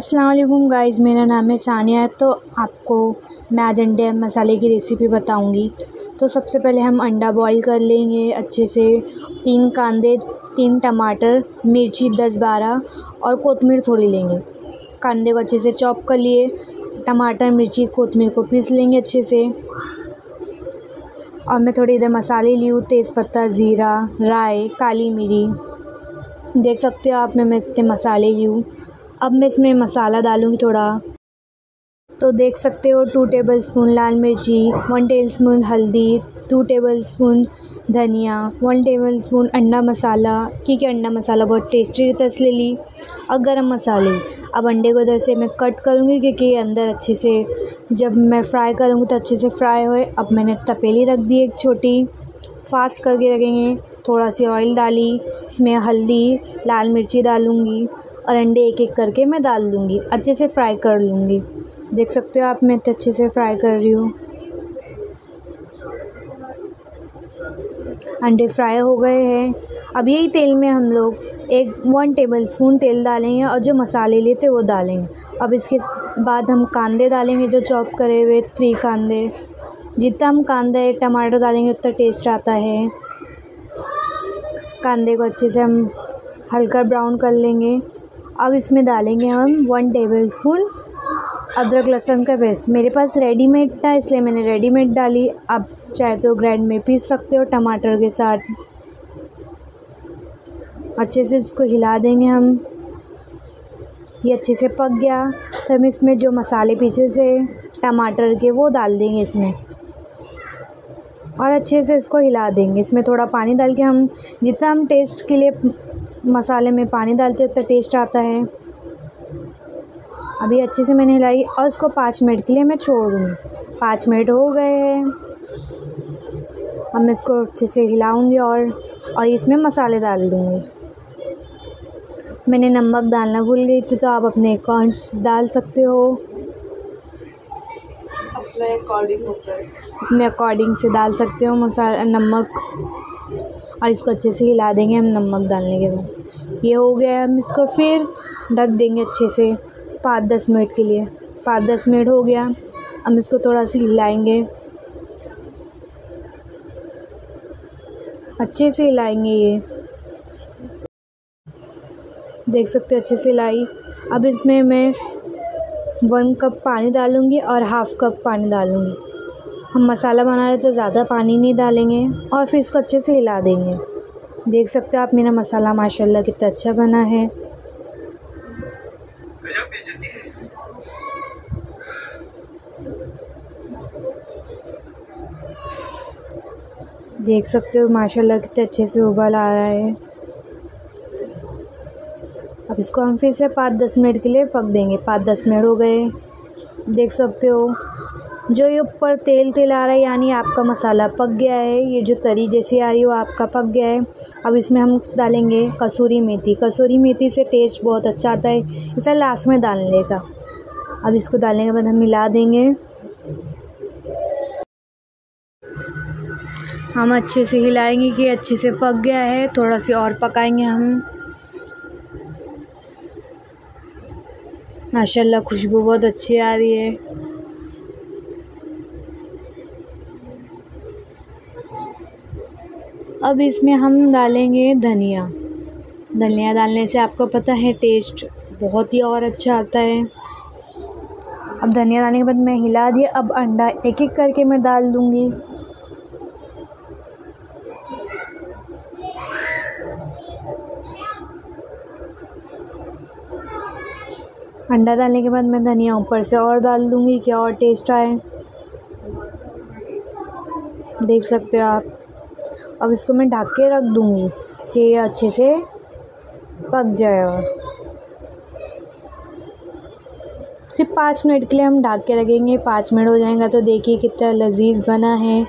अस्सलाम वालेकुम गाइस, मेरा नाम है सानिया है तो आपको मैं आज अंडे मसाले की रेसिपी बताऊँगी। तो सबसे पहले हम अंडा बॉईल कर लेंगे अच्छे से। तीन कांदे, तीन टमाटर, मिर्ची दस बारह और कोतमीर थोड़ी लेंगे। कांदे को अच्छे से चॉप कर लिए। टमाटर, मिर्ची कोतमीर को पीस लेंगे अच्छे से। और मैं थोड़ी इधर मसाले ली हूँ, तेज़पत्ता, ज़ीरा राय काली मिरी। देख सकते हो आप मैं मैं इतने मसाले ली हूँ। अब मैं इसमें मसाला डालूँगी थोड़ा। तो देख सकते हो टू टेबल स्पून लाल मिर्ची वन टेबल स्पून हल्दी टू टेबल स्पून धनिया वन टेबल स्पून अंडा मसाला, क्योंकि अंडा मसाला बहुत टेस्टी रहता है इसलिए ली। और गरम मसाले। अब अंडे को इधर से मैं कट करूँगी क्योंकि अंदर अच्छे से, जब मैं फ्राई करूँगी तो अच्छे से फ्राई होए। अब मैंने तपेली रख दी एक छोटी। फास्ट करके रखेंगे। थोड़ा सी ऑयल डाली, इसमें हल्दी, लाल मिर्ची डालूँगी और अंडे एक एक करके मैं डाल दूँगी। अच्छे से फ्राई कर लूँगी। देख सकते हो आप, मैं इतने अच्छे से फ्राई कर रही हूँ। अंडे फ्राई हो गए हैं। अब यही तेल में हम लोग एक वन टेबल स्पून तेल डालेंगे और जो मसाले लिए थे वो डालेंगे। अब इसके बाद हम कांदे डालेंगे जो चॉप करे हुए थ्री कांदे। जितना हम कांदे टमाटर डालेंगे, उतना टेस्ट आता है। कांदे को अच्छे से हम हल्का ब्राउन कर लेंगे। अब इसमें डालेंगे हम वन टेबल स्पून अदरक लहसुन का पेस्ट। मेरे पास रेडीमेड था, इसलिए मैंने रेडीमेड डाली। आप चाहे तो ग्राइंड में पीस सकते हो टमाटर के साथ। अच्छे से इसको हिला देंगे हम। ये अच्छे से पक गया। तो हम इसमें जो मसाले पीसे थे, टमाटर के, वो डाल देंगे इसमें। और अच्छे से इसको हिला देंगे। इसमें थोड़ा पानी डाल के हम, जितना हम टेस्ट के लिए मसाले में पानी डालते हैं, उतना टेस्ट आता है। अभी अच्छे से मैंने हिलाई और इसको पाँच मिनट के लिए मैं छोड़ दूँगी पाँच मिनट हो गए हैं। अब मैं इसको अच्छे से हिलाऊँगी और और इसमें मसाले डाल दूँगी। मैंने नमक डालना भूल गई थी तो आप अपने अकाउंट्स डाल सकते हो। अपने अकॉर्डिंग होता है। अपने अकॉर्डिंग से डाल सकते हो मसाला नमक। और इसको अच्छे से हिला देंगे हम नमक डालने के बाद। ये हो गया हम इसको फिर ढक देंगे अच्छे से पाँच दस मिनट के लिए। पाँच दस मिनट हो गया, हम इसको थोड़ा सा हिलाएँगे। अच्छे से हिलाएँगे ये। देख सकते हो, अच्छे से हिलाई। अब इसमें मैं वन कप पानी डालूँगी और हाफ़ कप पानी डालूँगी। हम मसाला बना रहे तो ज़्यादा पानी नहीं डालेंगे और फिर इसको अच्छे से हिला देंगे। देख सकते हो आप, मेरा मसाला माशाल्लाह कितना अच्छा बना है। देख सकते हो, माशाल्लाह कितने अच्छे से उबल आ रहा है। अब इसको हम फिर से पाँच दस मिनट के लिए पक देंगे। पाँच दस मिनट हो गए। देख सकते हो, जो ये ऊपर तेल तेल आ रहा है, यानी आपका मसाला पक गया है, ये जो तरी जैसी आ रही है वो आपका पक गया है। अब इसमें हम डालेंगे कसूरी मेथी। कसूरी मेथी से टेस्ट बहुत अच्छा आता है। इसे लास्ट में डालने का। अब इसको डालने के बाद हम मिला देंगे। हम अच्छे से हिलाएँगे कि अच्छे से पक गया है। थोड़ा सी और पकाएँगे हम। माशाल्लाह, खुशबू बहुत अच्छी आ रही है। अब इसमें हम डालेंगे धनिया। धनिया डालने से आपको पता है टेस्ट बहुत ही और अच्छा आता है। अब धनिया डालने के बाद मैं हिला दिया, अब अंडा एक एक करके मैं डाल दूँगी। अंडा डालने के बाद मैं धनिया ऊपर से और डाल दूँगी, क्या और टेस्ट आए? देख सकते हो आप। अब इसको मैं ढक के रख दूँगी कि ये अच्छे से पक जाए और। सिर्फ़ पाँच मिनट के लिए हम ढक के रखेंगे, पाँच मिनट हो जाएगा तो देखिए कितना लजीज बना है।